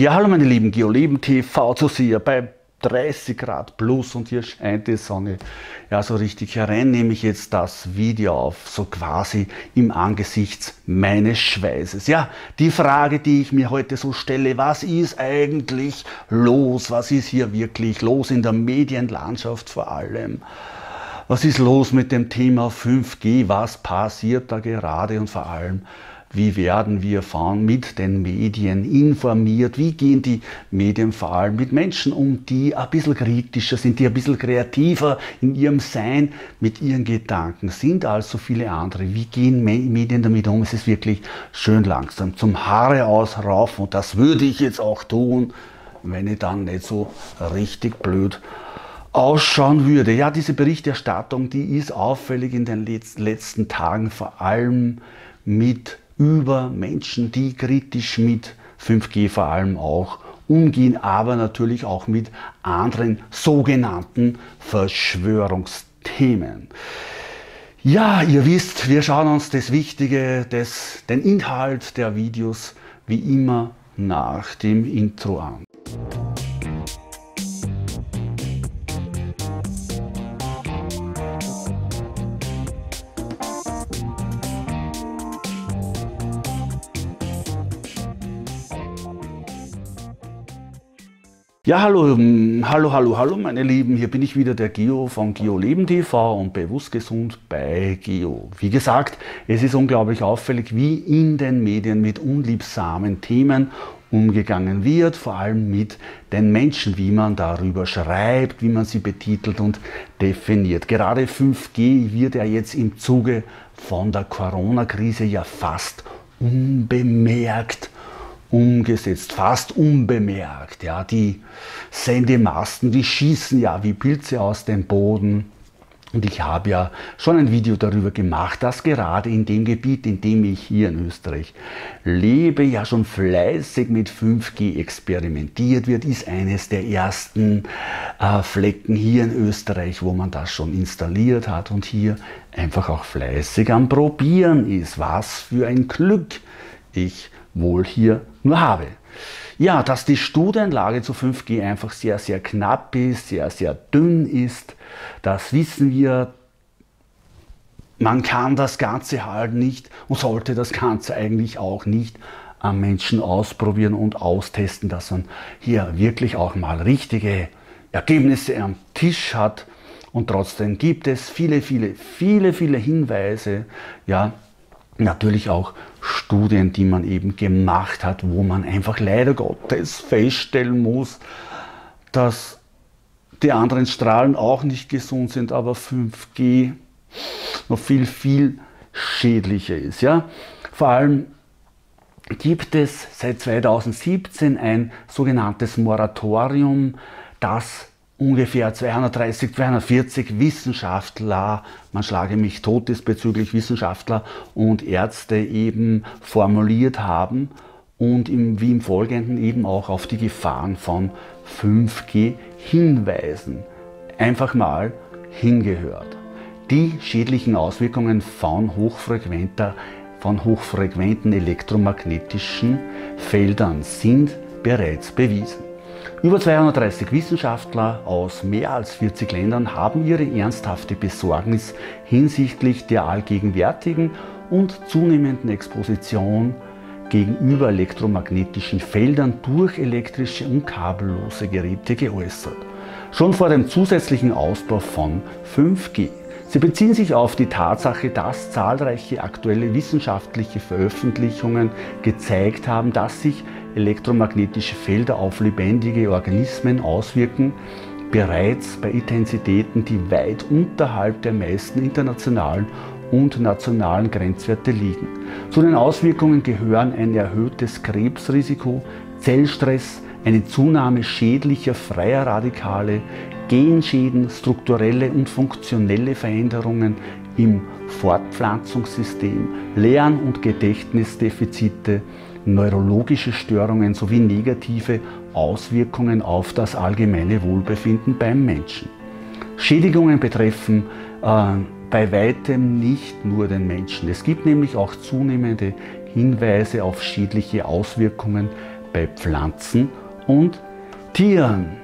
Ja, hallo meine lieben Geoleben TV zu sehen bei 30 Grad plus und hier scheint die Sonne ja so richtig herein, nehme ich jetzt das Video auf, so quasi im Angesicht meines Schweißes. Ja, die Frage, die ich mir heute so stelle, was ist eigentlich los? Was ist hier wirklich los in der Medienlandschaft vor allem? Was ist los mit dem Thema 5G? Was passiert da gerade und vor allem, wie werden wir von mit den Medien informiert, wie gehen die Medien vor allem mit Menschen um, die ein bisschen kritischer sind, die ein bisschen kreativer in ihrem Sein, mit ihren Gedanken sind als so viele andere. Wie gehen Medien damit um? Es ist wirklich schön langsam zum Haare ausraufen und das würde ich jetzt auch tun, wenn ich dann nicht so richtig blöd ausschauen würde. Ja, diese Berichterstattung, die ist auffällig in den letzten Tagen, vor allem mit über Menschen, die kritisch mit 5G vor allem auch umgehen, aber natürlich auch mit anderen sogenannten Verschwörungsthemen. Ja, ihr wisst, wir schauen uns das Wichtige, das, den Inhalt der Videos wie immer nach dem Intro an. Ja, hallo, ähm, hallo, hallo, hallo, meine Lieben. Hier bin ich wieder, der Geo von Geo Leben TV und bewusst gesund bei Geo. Wie gesagt, es ist unglaublich auffällig, wie in den Medien mit unliebsamen Themen umgegangen wird, vor allem mit den Menschen, wie man darüber schreibt, wie man sie betitelt und definiert. Gerade 5G wird ja jetzt im Zuge von der Corona-Krise ja fast unbemerkt umgesetzt, fast unbemerkt. Ja, die Sendemasten, die schießen ja wie Pilze aus dem Boden. Und ich habe ja schon ein Video darüber gemacht, dass gerade in dem Gebiet, in dem ich hier in Österreich lebe, ja schon fleißig mit 5G experimentiert wird, ist eines der ersten äh, Flecken hier in Österreich, wo man das schon installiert hat und hier einfach auch fleißig am Probieren ist. Was für ein Glück ich wohl hier nur habe. Ja, dass die Studienlage zu 5G einfach sehr, sehr knapp ist, sehr, sehr dünn ist, das wissen wir. Man kann das Ganze halt nicht und sollte das Ganze eigentlich auch nicht am Menschen ausprobieren und austesten, dass man hier wirklich auch mal richtige Ergebnisse am Tisch hat. Und trotzdem gibt es viele, viele, viele, viele Hinweise, ja, natürlich auch Studien, die man eben gemacht hat, wo man einfach leider Gottes feststellen muss, dass die anderen Strahlen auch nicht gesund sind, aber 5G noch viel, viel schädlicher ist. Ja? Vor allem gibt es seit 2017 ein sogenanntes Moratorium, das ungefähr 230, 240 Wissenschaftler, man schlage mich tot diesbezüglich Wissenschaftler und Ärzte eben formuliert haben und im, wie im Folgenden eben auch auf die Gefahren von 5G hinweisen. Einfach mal hingehört. Die schädlichen Auswirkungen von hochfrequenter von hochfrequenten elektromagnetischen Feldern sind bereits bewiesen. Über 230 Wissenschaftler aus mehr als 40 Ländern haben ihre ernsthafte Besorgnis hinsichtlich der allgegenwärtigen und zunehmenden Exposition gegenüber elektromagnetischen Feldern durch elektrische und kabellose Geräte geäußert. Schon vor dem zusätzlichen Ausbau von 5G. Sie beziehen sich auf die Tatsache, dass zahlreiche aktuelle wissenschaftliche Veröffentlichungen gezeigt haben, dass sich elektromagnetische Felder auf lebendige Organismen auswirken, bereits bei Intensitäten, die weit unterhalb der meisten internationalen und nationalen Grenzwerte liegen. Zu den Auswirkungen gehören ein erhöhtes Krebsrisiko, Zellstress, eine Zunahme schädlicher freier Radikale, Genschäden, strukturelle und funktionelle Veränderungen im Fortpflanzungssystem, Lern- und Gedächtnisdefizite, neurologische Störungen sowie negative Auswirkungen auf das allgemeine Wohlbefinden beim Menschen. Schädigungen betreffen äh, bei weitem nicht nur den Menschen. Es gibt nämlich auch zunehmende Hinweise auf schädliche Auswirkungen bei Pflanzen und Tieren.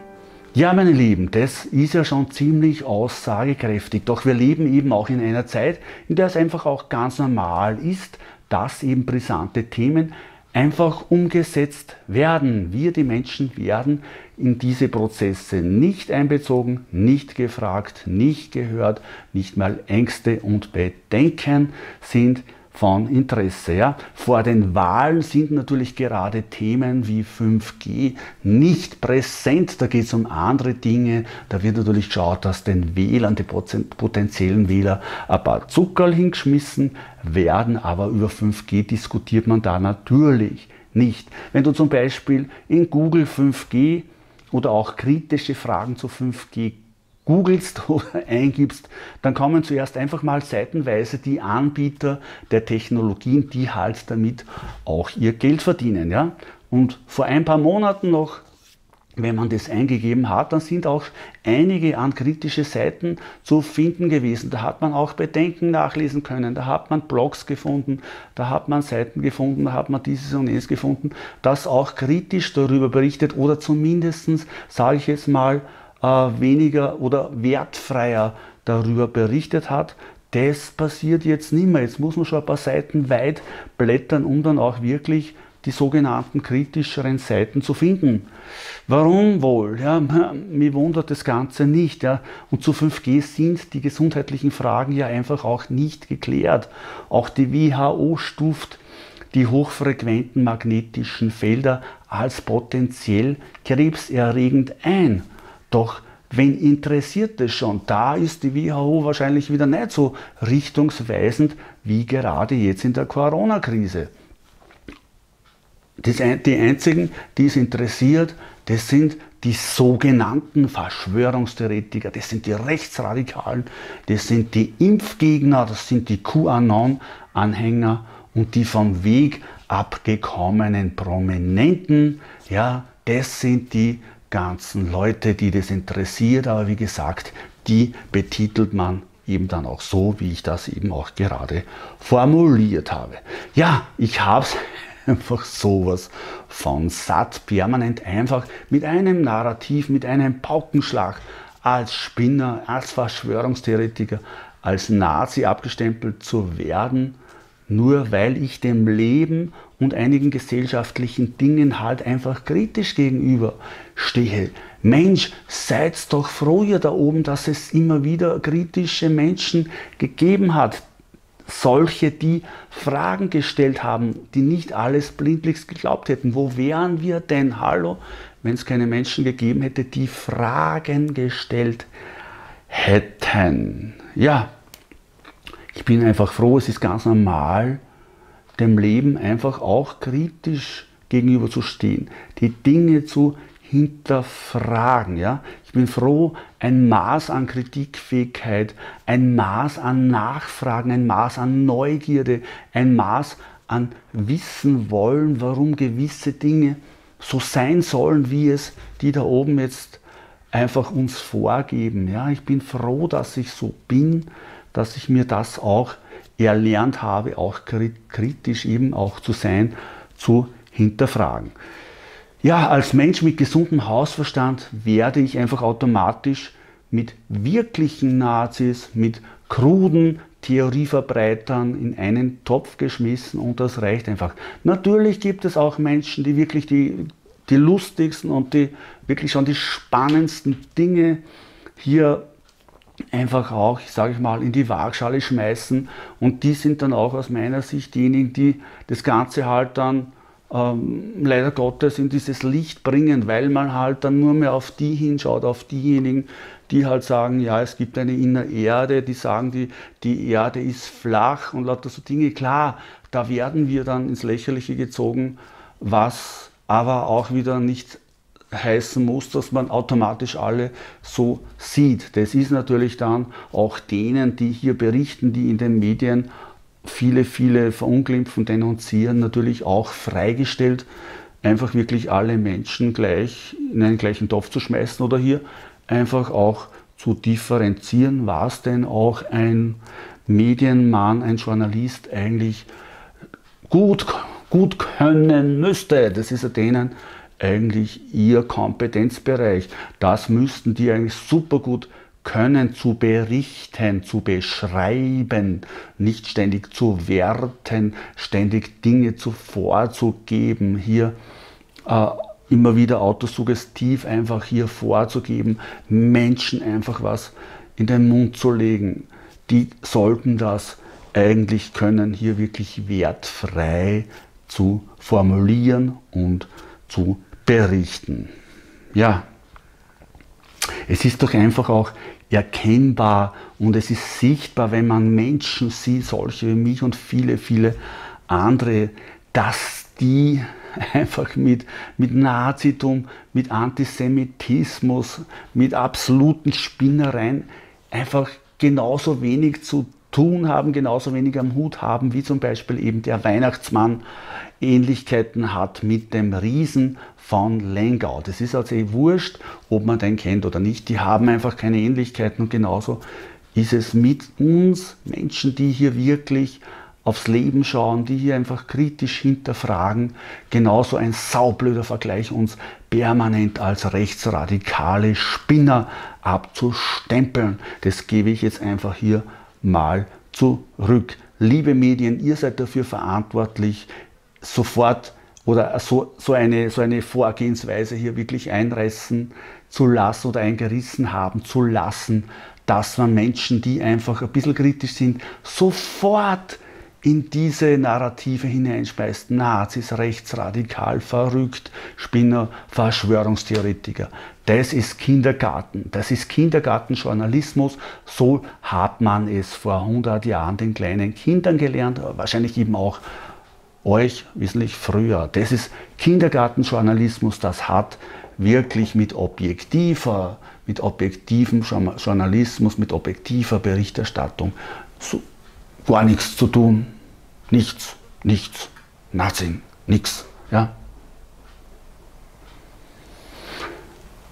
Ja, meine Lieben, das ist ja schon ziemlich aussagekräftig. Doch wir leben eben auch in einer Zeit, in der es einfach auch ganz normal ist, dass eben brisante Themen einfach umgesetzt werden. Wir, die Menschen, werden in diese Prozesse nicht einbezogen, nicht gefragt, nicht gehört, nicht mal Ängste und Bedenken sind von Interesse. Ja. Vor den Wahlen sind natürlich gerade Themen wie 5G nicht präsent. Da geht es um andere Dinge. Da wird natürlich geschaut, dass den Wählern, die potenziellen Wähler, ein paar Zuckerl hingeschmissen werden. Aber über 5G diskutiert man da natürlich nicht. Wenn du zum Beispiel in Google 5G oder auch kritische Fragen zu 5G googelst oder eingibst, dann kommen zuerst einfach mal seitenweise die Anbieter der Technologien, die halt damit auch ihr Geld verdienen. Ja? Und vor ein paar Monaten noch, wenn man das eingegeben hat, dann sind auch einige an kritische Seiten zu finden gewesen. Da hat man auch Bedenken nachlesen können, da hat man Blogs gefunden, da hat man Seiten gefunden, da hat man dieses und jenes gefunden, das auch kritisch darüber berichtet oder zumindest, sage ich jetzt mal, äh, weniger oder wertfreier darüber berichtet hat. Das passiert jetzt nicht mehr. Jetzt muss man schon ein paar Seiten weit blättern, um dann auch wirklich die sogenannten kritischeren Seiten zu finden. Warum wohl? Ja, mir wundert das Ganze nicht. Ja. Und zu 5G sind die gesundheitlichen Fragen ja einfach auch nicht geklärt. Auch die WHO stuft die hochfrequenten magnetischen Felder als potenziell krebserregend ein. Doch wenn interessiert es schon, da ist die WHO wahrscheinlich wieder nicht so richtungsweisend wie gerade jetzt in der Corona-Krise. Die einzigen, die es interessiert, das sind die sogenannten Verschwörungstheoretiker, das sind die Rechtsradikalen, das sind die Impfgegner, das sind die QAnon-Anhänger und die vom Weg abgekommenen Prominenten, ja, das sind die ganzen Leute, die das interessiert, aber wie gesagt, die betitelt man eben dann auch so, wie ich das eben auch gerade formuliert habe. Ja, ich habe es einfach sowas von satt, permanent einfach mit einem Narrativ, mit einem Paukenschlag als Spinner, als Verschwörungstheoretiker, als Nazi abgestempelt zu werden nur weil ich dem Leben und einigen gesellschaftlichen Dingen halt einfach kritisch gegenüber stehe. Mensch, seid doch froh ihr da oben, dass es immer wieder kritische Menschen gegeben hat. Solche, die Fragen gestellt haben, die nicht alles blindlings geglaubt hätten. Wo wären wir denn, hallo, wenn es keine Menschen gegeben hätte, die Fragen gestellt hätten? Ja, ich bin einfach froh, es ist ganz normal, dem Leben einfach auch kritisch gegenüber zu stehen, die Dinge zu hinterfragen. Ja? Ich bin froh, ein Maß an Kritikfähigkeit, ein Maß an Nachfragen, ein Maß an Neugierde, ein Maß an Wissen wollen, warum gewisse Dinge so sein sollen, wie es die da oben jetzt einfach uns vorgeben. Ja? Ich bin froh, dass ich so bin, dass ich mir das auch erlernt habe, auch kritisch eben auch zu sein, zu hinterfragen. Ja, als Mensch mit gesundem Hausverstand werde ich einfach automatisch mit wirklichen Nazis, mit kruden Theorieverbreitern in einen Topf geschmissen und das reicht einfach. Natürlich gibt es auch Menschen, die wirklich die, die lustigsten und die wirklich schon die spannendsten Dinge hier einfach auch, sage ich mal, in die Waagschale schmeißen. Und die sind dann auch aus meiner Sicht diejenigen, die das Ganze halt dann ähm, leider Gottes in dieses Licht bringen, weil man halt dann nur mehr auf die hinschaut, auf diejenigen, die halt sagen, ja, es gibt eine innere Erde, die sagen, die, die Erde ist flach und lauter so Dinge. Klar, da werden wir dann ins Lächerliche gezogen, was aber auch wieder nicht heißen muss, dass man automatisch alle so sieht. Das ist natürlich dann auch denen, die hier berichten, die in den Medien viele, viele verunglimpfen, denunzieren, natürlich auch freigestellt, einfach wirklich alle Menschen gleich in einen gleichen Topf zu schmeißen oder hier einfach auch zu differenzieren, was denn auch ein Medienmann, ein Journalist eigentlich gut gut können müsste. Das ist ja denen eigentlich ihr Kompetenzbereich. Das müssten die eigentlich super gut können zu berichten, zu beschreiben, nicht ständig zu werten, ständig Dinge zu vorzugeben, hier äh, immer wieder autosuggestiv einfach hier vorzugeben, Menschen einfach was in den Mund zu legen. Die sollten das eigentlich können, hier wirklich wertfrei zu formulieren und zu berichten. Ja, es ist doch einfach auch erkennbar und es ist sichtbar, wenn man Menschen sieht, solche wie mich und viele, viele andere, dass die einfach mit, mit Nazitum, mit Antisemitismus, mit absoluten Spinnereien einfach genauso wenig zu tun haben, genauso wenig am Hut haben, wie zum Beispiel eben der Weihnachtsmann Ähnlichkeiten hat mit dem Riesen von Lengau. Das ist also eh wurscht, ob man den kennt oder nicht. Die haben einfach keine Ähnlichkeiten und genauso ist es mit uns Menschen, die hier wirklich aufs Leben schauen, die hier einfach kritisch hinterfragen, genauso ein saublöder Vergleich, uns permanent als rechtsradikale Spinner abzustempeln. Das gebe ich jetzt einfach hier mal zurück. Liebe Medien, ihr seid dafür verantwortlich, sofort oder so, so, eine, so eine Vorgehensweise hier wirklich einreißen zu lassen oder eingerissen haben zu lassen, dass man Menschen, die einfach ein bisschen kritisch sind, sofort in diese Narrative hineinspeist. Nazis, rechtsradikal, verrückt, Spinner, Verschwörungstheoretiker. Das ist Kindergarten. Das ist Kindergartenjournalismus. So hat man es vor 100 Jahren den kleinen Kindern gelernt, wahrscheinlich eben auch euch wesentlich früher. Das ist Kindergartenjournalismus. Das hat wirklich mit objektiver, mit objektivem Journalismus, mit objektiver Berichterstattung so gar nichts zu tun. Nichts, nichts, nothing, nichts. Ja?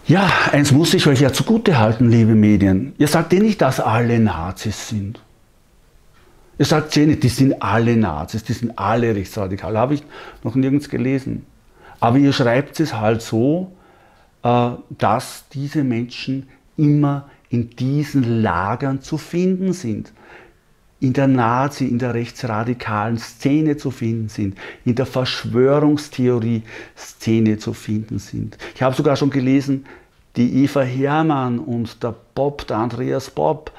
ja, eins muss ich euch ja zugute halten, liebe Medien. Ihr sagt eh nicht, dass alle Nazis sind. Ihr sagt nicht, die sind alle Nazis, die sind alle rechtsradikal. Habe ich noch nirgends gelesen. Aber ihr schreibt es halt so, äh, dass diese Menschen immer in diesen Lagern zu finden sind in der Nazi, in der rechtsradikalen Szene zu finden sind, in der Verschwörungstheorie-Szene zu finden sind. Ich habe sogar schon gelesen, die Eva Hermann und der Bob, der Andreas Bob,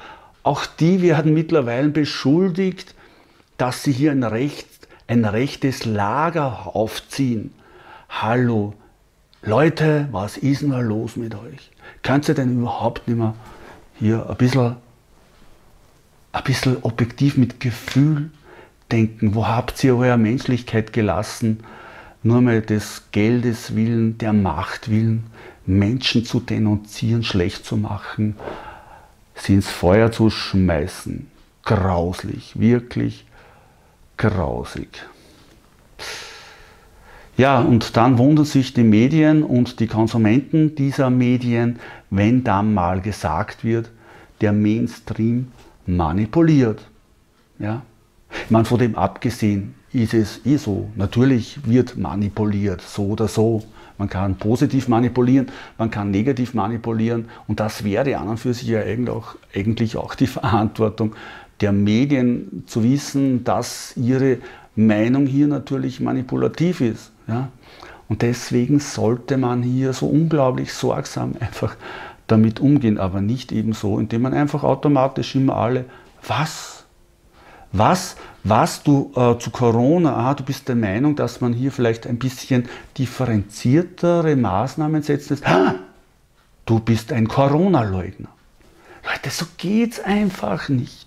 auch die werden mittlerweile beschuldigt, dass sie hier ein, Recht, ein rechtes Lager aufziehen. Hallo, Leute, was ist denn los mit euch? Könnt ihr denn überhaupt nicht mehr hier ein bisschen ein bisschen objektiv mit Gefühl denken. Wo habt ihr eure Menschlichkeit gelassen? Nur mal des Geldes willen, der Macht willen, Menschen zu denunzieren, schlecht zu machen, sie ins Feuer zu schmeißen. Grauslich, wirklich grausig. Ja, und dann wundern sich die Medien und die Konsumenten dieser Medien, wenn dann mal gesagt wird, der Mainstream manipuliert. Ja? Ich meine, von dem abgesehen ist es eh so. Natürlich wird manipuliert, so oder so. Man kann positiv manipulieren, man kann negativ manipulieren und das wäre an und für sich ja eigentlich auch, die Verantwortung der Medien zu wissen, dass ihre Meinung hier natürlich manipulativ ist. Ja? Und deswegen sollte man hier so unglaublich sorgsam einfach damit umgehen, aber nicht eben so, indem man einfach automatisch immer alle, was? Was? Was du äh, zu Corona, ah, du bist der Meinung, dass man hier vielleicht ein bisschen differenziertere Maßnahmen setzen lässt. Ah, du bist ein Corona-Leugner. Leute, so geht's einfach nicht.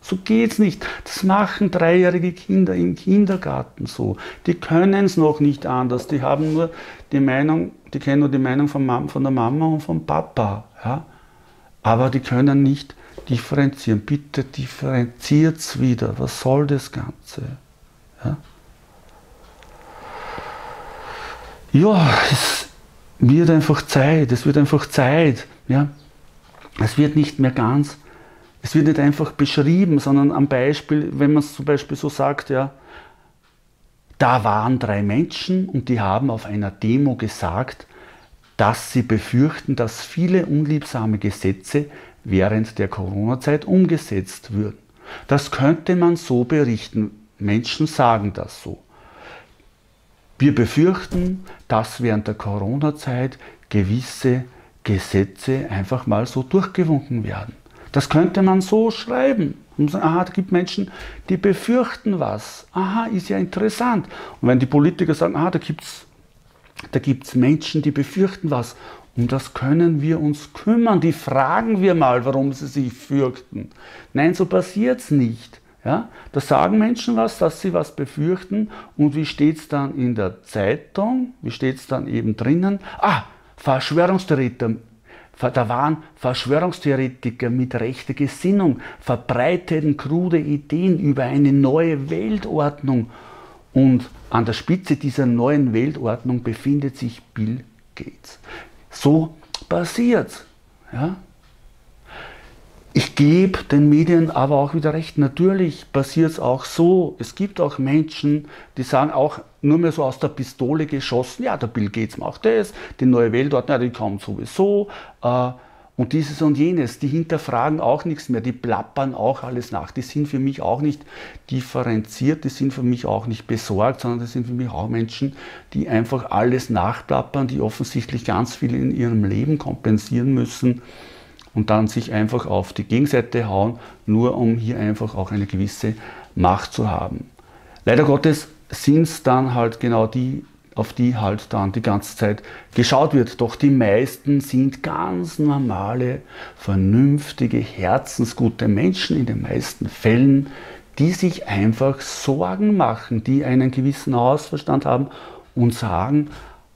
So geht's nicht. Das machen dreijährige Kinder im Kindergarten so. Die können es noch nicht anders. Die haben nur die Meinung, die kennen nur die Meinung von, Mama, von der Mama und vom Papa. Ja? Aber die können nicht differenzieren. Bitte differenziert's wieder. Was soll das Ganze? Ja, ja es wird einfach Zeit. Es wird einfach Zeit. Ja? Es wird nicht mehr ganz es wird nicht einfach beschrieben, sondern am Beispiel, wenn man es zum Beispiel so sagt, ja, Da waren drei Menschen und die haben auf einer Demo gesagt, dass sie befürchten, dass viele unliebsame Gesetze während der Corona-Zeit umgesetzt würden. Das könnte man so berichten. Menschen sagen das so. Wir befürchten, dass während der Corona-Zeit gewisse Gesetze einfach mal so durchgewunken werden. Das könnte man so schreiben. Und sagen, aha, da gibt Menschen, die befürchten was. Aha, ist ja interessant. Und wenn die Politiker sagen, aha, da gibt es da gibt's Menschen, die befürchten was. Um das können wir uns kümmern. Die fragen wir mal, warum sie sich fürchten. Nein, so passiert es nicht. Ja? Da sagen Menschen was, dass sie was befürchten. Und wie steht es dann in der Zeitung? Wie steht es dann eben drinnen? Ah, Verschwörungstheoretiker. Da waren Verschwörungstheoretiker mit rechter Gesinnung, verbreiteten krude Ideen über eine neue Weltordnung. Und an der Spitze dieser neuen Weltordnung befindet sich Bill Gates. So passiert ja? Ich gebe den Medien aber auch wieder recht. Natürlich passiert es auch so. Es gibt auch Menschen, die sagen auch nur mehr so aus der Pistole geschossen, ja, der Bill Gates macht das, die neue Weltordnung, ja, die kommt sowieso. Äh, und dieses und jenes, die hinterfragen auch nichts mehr, die plappern auch alles nach. Die sind für mich auch nicht differenziert, die sind für mich auch nicht besorgt, sondern das sind für mich auch Menschen, die einfach alles nachplappern, die offensichtlich ganz viel in ihrem Leben kompensieren müssen und dann sich einfach auf die Gegenseite hauen, nur um hier einfach auch eine gewisse Macht zu haben. Leider Gottes sind es dann halt genau die, auf die halt dann die ganze Zeit geschaut wird. Doch die meisten sind ganz normale, vernünftige, herzensgute Menschen in den meisten Fällen, die sich einfach Sorgen machen, die einen gewissen Hausverstand haben und sagen,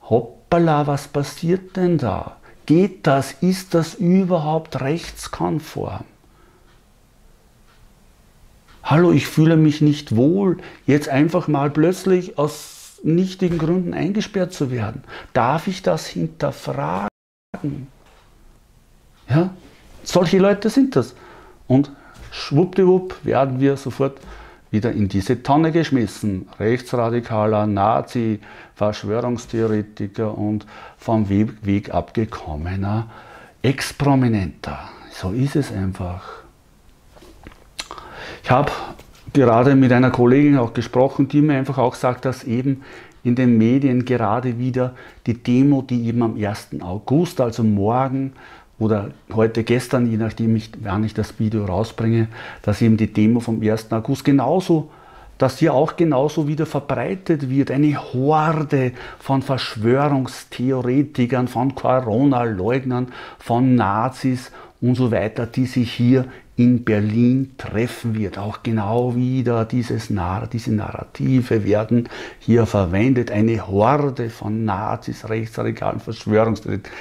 hoppala, was passiert denn da? Geht das? Ist das überhaupt rechtskonform? Hallo, ich fühle mich nicht wohl, jetzt einfach mal plötzlich aus nichtigen Gründen eingesperrt zu werden. Darf ich das hinterfragen? Ja, solche Leute sind das. Und schwuppdiwupp werden wir sofort wieder in diese Tonne geschmissen. Rechtsradikaler, Nazi, Verschwörungstheoretiker und vom Weg, abgekommener Ex-Prominenter. So ist es einfach. Ich habe gerade mit einer Kollegin auch gesprochen, die mir einfach auch sagt, dass eben in den Medien gerade wieder die Demo, die eben am 1. August, also morgen, oder heute, gestern, je nachdem, ich, wann ich das Video rausbringe, dass eben die Demo vom 1. August genauso, dass hier auch genauso wieder verbreitet wird. Eine Horde von Verschwörungstheoretikern, von Corona-Leugnern, von Nazis und so weiter, die sich hier in Berlin treffen wird. Auch genau wieder dieses Nar diese Narrative werden hier verwendet. Eine Horde von Nazis, Rechtsradikalen, Verschwörungstheoretikern.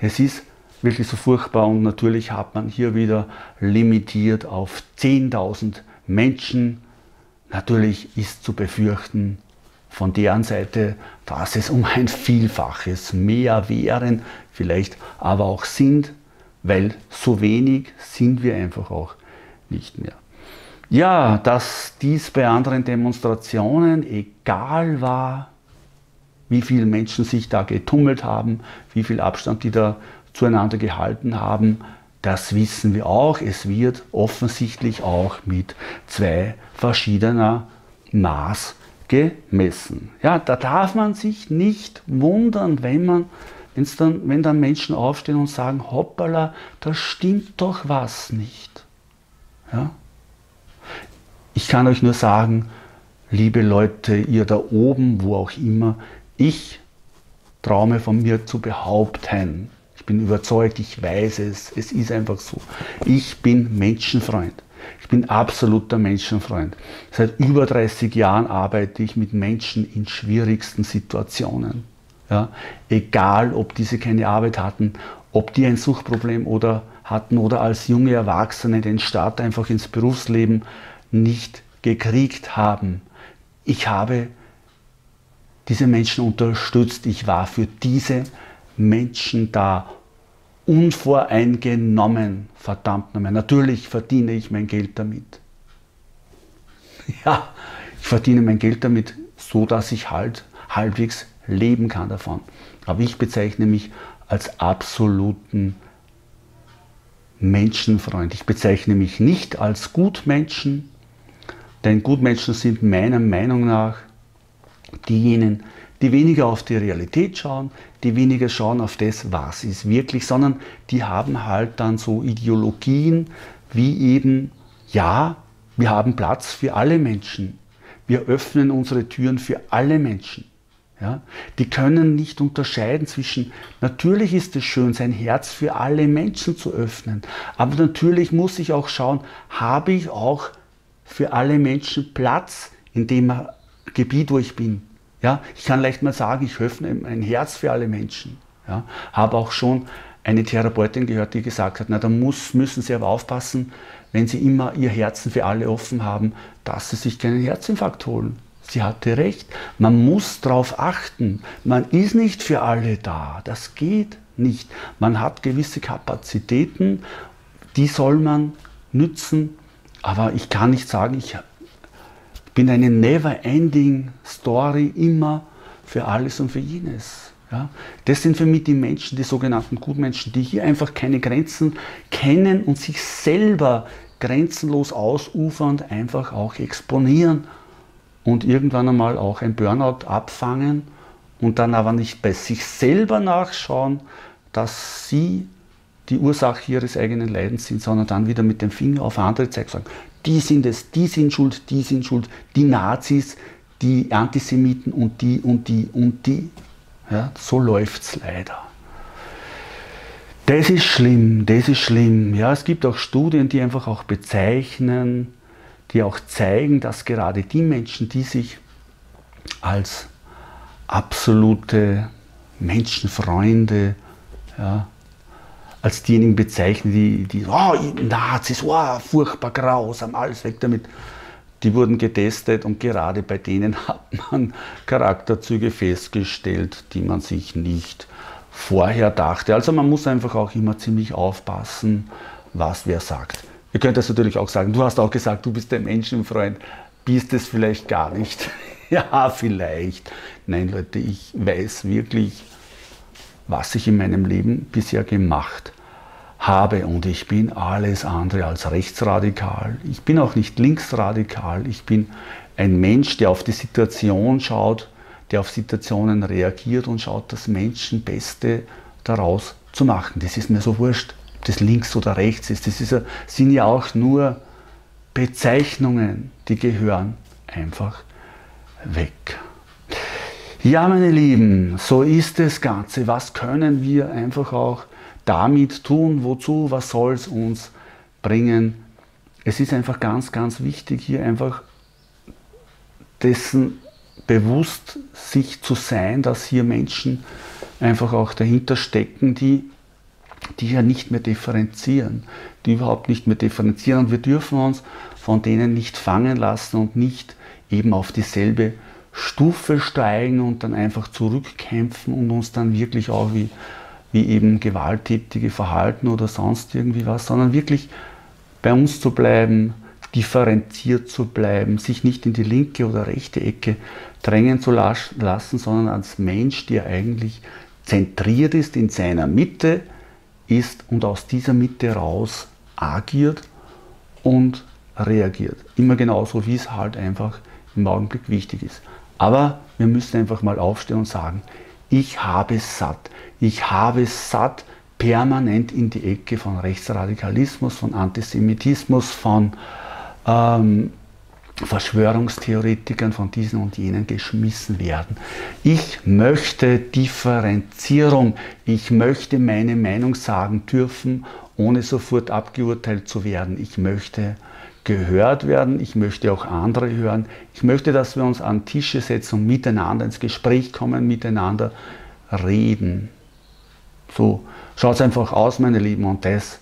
Es ist wirklich so furchtbar und natürlich hat man hier wieder limitiert auf 10.000 Menschen. Natürlich ist zu befürchten von deren Seite, dass es um ein Vielfaches mehr wären, vielleicht aber auch sind, weil so wenig sind wir einfach auch nicht mehr. Ja, dass dies bei anderen Demonstrationen egal war, wie viele Menschen sich da getummelt haben, wie viel Abstand die da zueinander gehalten haben, das wissen wir auch. Es wird offensichtlich auch mit zwei verschiedener Maß gemessen. Ja, da darf man sich nicht wundern, wenn man wenn's dann, wenn dann Menschen aufstehen und sagen, hoppala, da stimmt doch was nicht. Ja? Ich kann euch nur sagen, liebe Leute, ihr da oben, wo auch immer, ich traue von mir zu behaupten, ich bin überzeugt, ich weiß es, es ist einfach so. Ich bin Menschenfreund. Ich bin absoluter Menschenfreund. Seit über 30 Jahren arbeite ich mit Menschen in schwierigsten Situationen. Ja, egal, ob diese keine Arbeit hatten, ob die ein Suchtproblem oder hatten oder als junge Erwachsene den Start einfach ins Berufsleben nicht gekriegt haben. Ich habe diese Menschen unterstützt. Ich war für diese Menschen da. Unvoreingenommen, verdammt nochmal. Natürlich verdiene ich mein Geld damit. Ja, ich verdiene mein Geld damit so dass ich halt halbwegs leben kann davon. Aber ich bezeichne mich als absoluten Menschenfreund. Ich bezeichne mich nicht als Gutmenschen, denn Gutmenschen sind meiner Meinung nach diejenigen, die weniger auf die Realität schauen, die weniger schauen auf das, was ist wirklich, sondern die haben halt dann so Ideologien wie eben, ja, wir haben Platz für alle Menschen. Wir öffnen unsere Türen für alle Menschen. Ja? Die können nicht unterscheiden zwischen, natürlich ist es schön, sein Herz für alle Menschen zu öffnen, aber natürlich muss ich auch schauen, habe ich auch für alle Menschen Platz in dem Gebiet, wo ich bin. Ja? Ich kann leicht mal sagen, ich öffne mein Herz für alle Menschen. Ja? Habe auch schon eine Therapeutin gehört, die gesagt hat, na, da muss, müssen Sie aber aufpassen, wenn Sie immer Ihr Herzen für alle offen haben, dass Sie sich keinen Herzinfarkt holen. Sie hatte recht. Man muss darauf achten. Man ist nicht für alle da. Das geht nicht. Man hat gewisse Kapazitäten, die soll man nützen. Aber ich kann nicht sagen, ich bin eine never-ending Story immer für alles und für jenes. Ja, das sind für mich die Menschen, die sogenannten Gutmenschen, die hier einfach keine Grenzen kennen und sich selber grenzenlos ausufernd einfach auch exponieren und irgendwann einmal auch ein Burnout abfangen und dann aber nicht bei sich selber nachschauen, dass sie die Ursache ihres eigenen Leidens sind, sondern dann wieder mit dem Finger auf andere zeigen, sagen, die sind es, die sind schuld, die sind schuld, die Nazis, die Antisemiten und die und die und die. Ja, so läuft es leider. Das ist schlimm, das ist schlimm. Ja, es gibt auch Studien, die einfach auch bezeichnen, die auch zeigen, dass gerade die Menschen, die sich als absolute Menschenfreunde, ja, als diejenigen bezeichnen, die, die oh, Nazis, oh, furchtbar grausam, alles weg damit. Die wurden getestet und gerade bei denen hat man Charakterzüge festgestellt, die man sich nicht vorher dachte. Also man muss einfach auch immer ziemlich aufpassen, was wer sagt. Ihr könnt das natürlich auch sagen, du hast auch gesagt, du bist ein Menschenfreund, bist es vielleicht gar nicht. ja, vielleicht. Nein, Leute, ich weiß wirklich, was ich in meinem Leben bisher gemacht habe und ich bin alles andere als rechtsradikal. Ich bin auch nicht linksradikal. Ich bin ein Mensch, der auf die Situation schaut, der auf Situationen reagiert und schaut, das Menschenbeste daraus zu machen. Das ist mir so wurscht das links oder rechts ist. Das ist, sind ja auch nur Bezeichnungen, die gehören einfach weg. Ja, meine Lieben, so ist das Ganze. Was können wir einfach auch damit tun? Wozu? Was soll es uns bringen? Es ist einfach ganz, ganz wichtig, hier einfach dessen bewusst sich zu sein, dass hier Menschen einfach auch dahinter stecken, die die ja nicht mehr differenzieren, die überhaupt nicht mehr differenzieren. Und wir dürfen uns von denen nicht fangen lassen und nicht eben auf dieselbe Stufe steigen und dann einfach zurückkämpfen und uns dann wirklich auch wie, wie eben gewalttätige Verhalten oder sonst irgendwie was, sondern wirklich bei uns zu bleiben, differenziert zu bleiben, sich nicht in die linke oder rechte Ecke drängen zu lassen, sondern als Mensch, der eigentlich zentriert ist in seiner Mitte, ist und aus dieser Mitte raus agiert und reagiert. Immer genauso, wie es halt einfach im Augenblick wichtig ist. Aber wir müssen einfach mal aufstehen und sagen, ich habe es satt. Ich habe es satt, permanent in die Ecke von Rechtsradikalismus, von Antisemitismus, von ähm, Verschwörungstheoretikern von diesen und jenen geschmissen werden. Ich möchte Differenzierung. Ich möchte meine Meinung sagen dürfen, ohne sofort abgeurteilt zu werden. Ich möchte gehört werden. Ich möchte auch andere hören. Ich möchte, dass wir uns an Tische setzen und miteinander ins Gespräch kommen, miteinander reden. So schaut es einfach aus, meine Lieben. Und das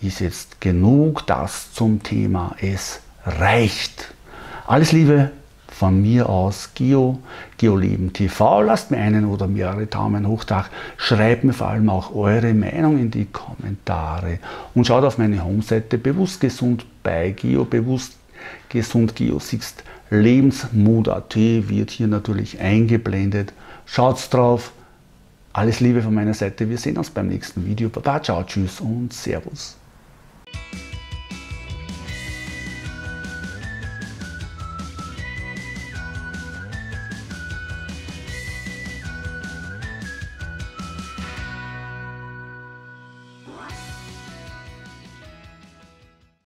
ist jetzt genug das zum Thema. Es reicht. Alles Liebe von mir aus, Geo, GeoLeben TV. Lasst mir einen oder mehrere Daumen hoch da. Schreibt mir vor allem auch eure Meinung in die Kommentare. Und schaut auf meine Homseite bewusst gesund bei Geo, bewusst gesund Geo Sixt Lebensmut.at wird hier natürlich eingeblendet. Schaut's drauf. Alles Liebe von meiner Seite. Wir sehen uns beim nächsten Video. Baba, ciao, tschüss und Servus.